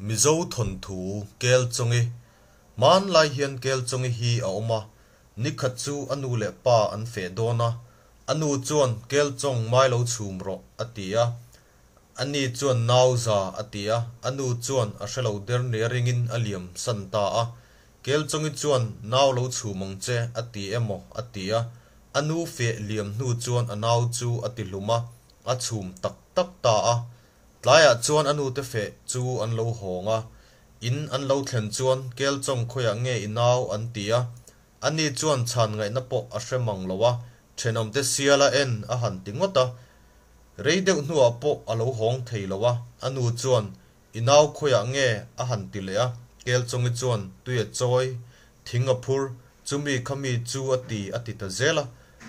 mizo thon thu kel chongi man lai hian kel chongi hi a oma nikhat chu anu le pa an fe dona anu chuan kel chong mai lo chhum ro atia ani chuan nauza atia anu chuan a hrelo der ne ringin aliam santa a. Kel chongi chuan nau lo chhumong che ati emo atia anu fe liam nu chuan a nau chu ati luma a chhum tak tak ta a tlaya chuan anu te fe, chu an lo honga in an lo thlen chuan kel chong khoya nge inaw an tia ani chuan chan ngai na po a hremang lowa thenom te siala en a han tingota reideu hnuah po a lo hong thei lowa anu chuan inaw khoya nge a han ti le a. Kel chongi chuan tuya choi, thing phur chumi khami chu ati ati ta zela.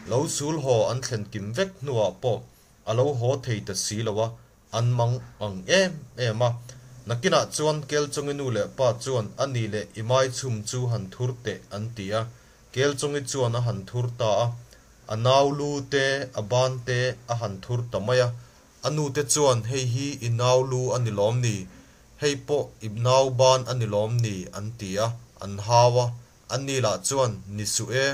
Lo sul ho an thlen kim vek hnuah po a lo haw thei ta si lowa a. an mang ang em em a nakina chuan kel chungi nu le pa chuan ani le imai chum chu han thur te an tia kel chungi chuan a han thur ta a. Anaw lu te aban te a han thur tamaya anu te chuan hei hi inaw lu ani lom ni hei po ibnaw ban ani lom ni an tia an hawa ani la chuan ni su e.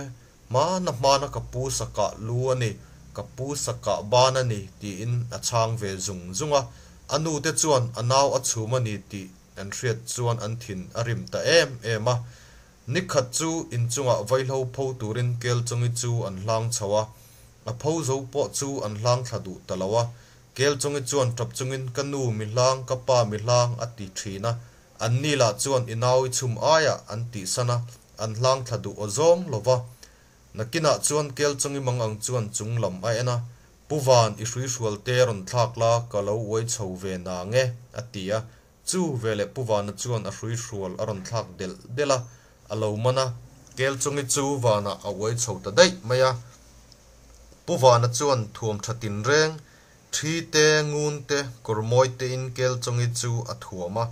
Ma na ma na kapu saka lu ani kapu saka bana ni ti in a chang ve zung zunga. Anu te chuan anaw a chuma ni ti an hriat chuan an thin a rim ta em ema nikhat chu in chunga vailo pho turin kel chungi chu an hlang chawa. A pho zo po chu an hlang thadu talawa kel chungi chuan tap chungin kanu mi hlang kapa mi hlang ati thina an ni la chuan inawi chum aya an ti sana. An hlang thadu ozong lova nakina chuan kel chungi mang ang chuan chunglam ai ana. Puwan i hrui hrual te ron thlak la ka lo wai chho ve na nge. Atia chu vele puwan chuan a hrui hrual a ron thlak del dela alo mana kel chungi chu wana a wai chho ta dai maya puwana chuan thum thatin reng. Thi te, ngun te, kormoi te in kel chungi chu a thuama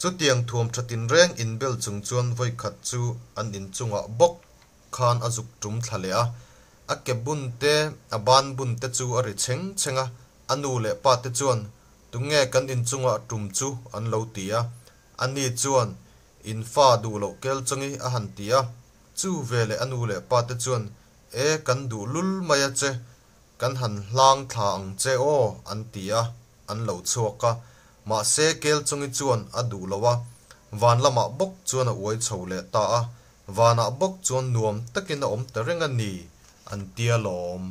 chu tiang thum thatin reng, in bel chung chuan voi khat chu an in chunga bok khan azuk tum thale a. A ke bun te, a ban bun te chu a ri cheng chenga anu le pa te chuan. Tunge kan in chunga tum chu an lo tia ani chuan, in fa du lo kel chungi a han tia chu vele anu le pa te chuan. E kan du lul maya che. Kan han hlang tha ang che o, an tia an lo chuaka ma se kel chungi chuan a du lowa van lama bok chuan a uai chho le ta a. wana bok chon nuam takin a om ta renga ni. An tia lom.